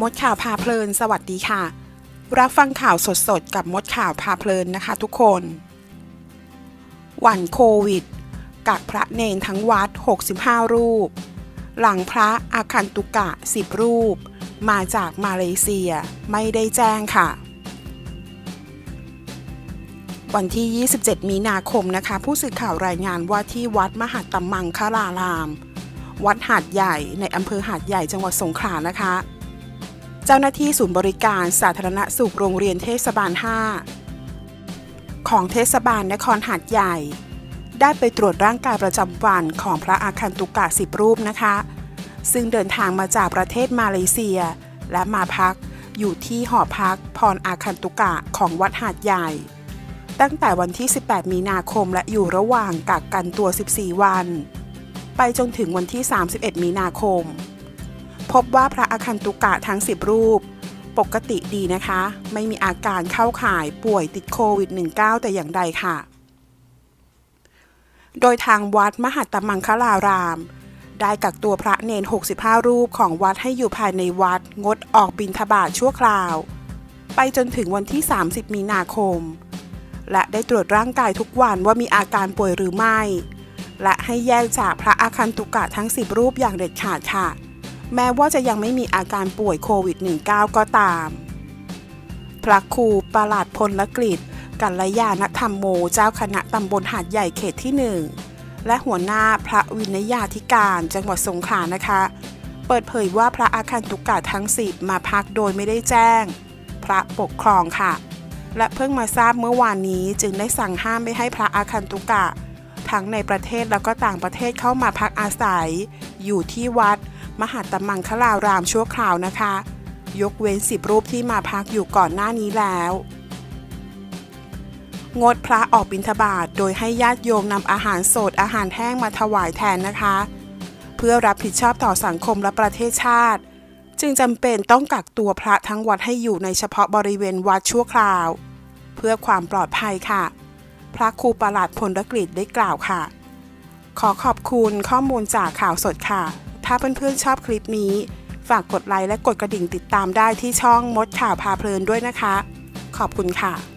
มดข่าวพาเพลิน สวัสดีค่ะ รับฟังข่าวสดๆ กับมดข่าวพาเพลินนะคะทุกคนวันโควิด กักพระเนนทั้งวัด 65 รูป หลังพระอาคันตุกะ 10 รูป มาจากมาเลเซียไม่ได้แจ้งค่ะ วันที่ 27 มีนาคมนะคะ ผู้สื่อข่าวรายงานว่าที่วัดมหาตมังคลาราม วัดหาดใหญ่ในอำเภอหาดใหญ่จังหวัดสงขลานะคะ เจ้าหน้าที่ศูนย์บริการสาธารณสุขโรงเรียนเทศบาล 5 ของเทศบาลนครหาดใหญ่ ได้ไปตรวจร่างกายประจำวันของพระอาคันตุกะสิบรูปนะคะ ซึ่งเดินทางมาจากประเทศมาเลเซีย และมาพักอยู่ที่หอพักพรอาคันตุกะของวัดหาดใหญ่ ตั้งแต่วันที่ 18 มีนาคมและอยู่ระหว่างกักกันตัว 14 วัน ไปจนถึงวันที่ 31 มีนาคม พบว่าพระอคันตุกะทั้ง 10 รูป ปกติดีนะคะ ไม่มีอาการเข้าข่ายป่วยติดโควิด -19 แต่อย่างใดค่ะ โดยทางวัดมหัตตมังคลาราม ได้กักตัวพระเนน 65 รูปของวัดให้อยู่ภายในวัดงดออกบิณฑบาตชั่วคราว ไปจนถึงวันที่ 30 มีนาคม และได้ตรวจร่างกายทุกวันว่ามีอาการป่วยหรือไม่ และให้แยกจากพระอาคันตุกะทั้ง 10 รูปอย่างเด็ดขาดค่ะ แม้ว่าจะยังไม่มีอาการป่วยโควิด -19 ก็ตาม พระครูประหลัดพลลกฤษกัลยาณธรรมโมเจ้าคณะตำบลหาดใหญ่เขตที่ 1 และหัวหน้าพระวินยาธิการจังหวัดสงขลานะคะ เปิดเผยว่าพระอาคันตุกะทั้งสิบมาพักโดยไม่ได้แจ้ง พระปกครองค่ะ และเพิ่งมาทราบเมื่อวานนี้จึงได้สั่งห้ามไม่ให้พระอาคันตุกะทั้งในประเทศแล้วก็ต่างประเทศเข้ามาพักอาศัย อยู่ที่วัด มหาตมังคลารามชั่วคราวนะคะ ยกเว้นสิบรูปที่มาพักอยู่ก่อนหน้านี้แล้ว งดพระออกบิณฑบาตโดยให้ญาติโยมนำอาหารสดอาหารแห้งมาถวายแทนนะคะ เพื่อรับผิดชอบต่อสังคมและประเทศชาติ จึงจำเป็นต้องกักตัวพระทั้งวัดให้อยู่ในเฉพาะบริเวณวัดชั่วคราว เพื่อความปลอดภัยค่ะ พระครูประหลัดพลกฤษได้กล่าวค่ะขอขอบคุณข้อมูลจากข่าวสดค่ะ ถ้าเพื่อนๆชอบคลิปนี้ ฝากกดไลค์และกดกระดิ่งติดตามได้ที่ช่องมดข่าวพาเพลินด้วยนะคะ ขอบคุณค่ะ